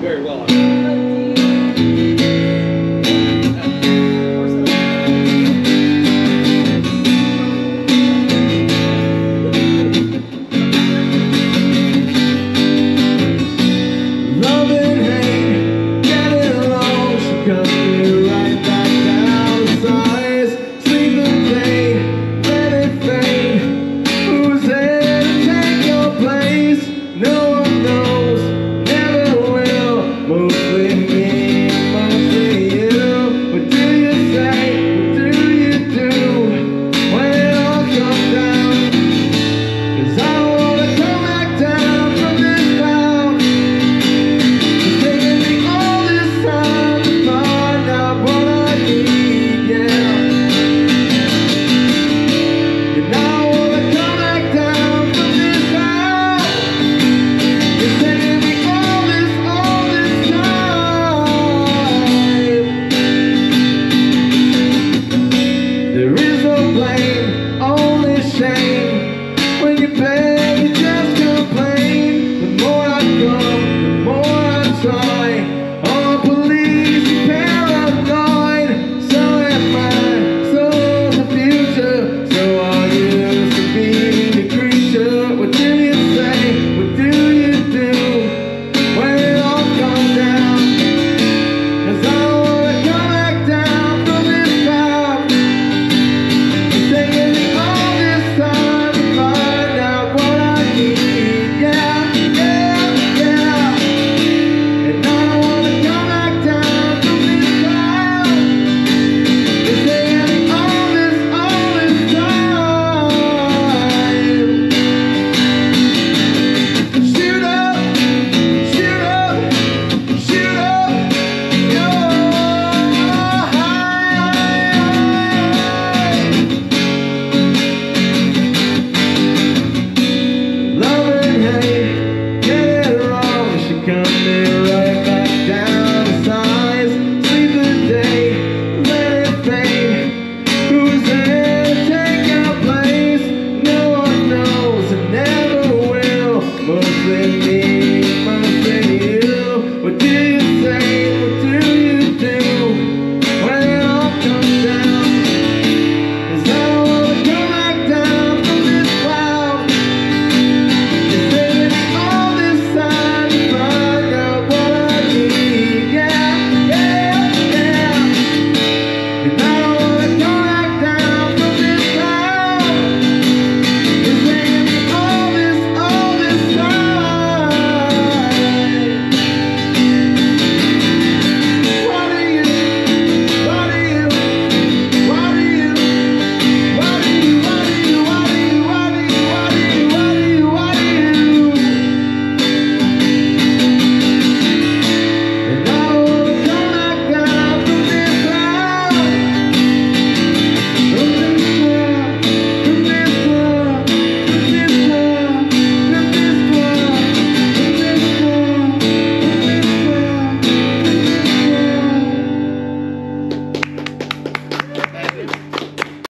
very well. And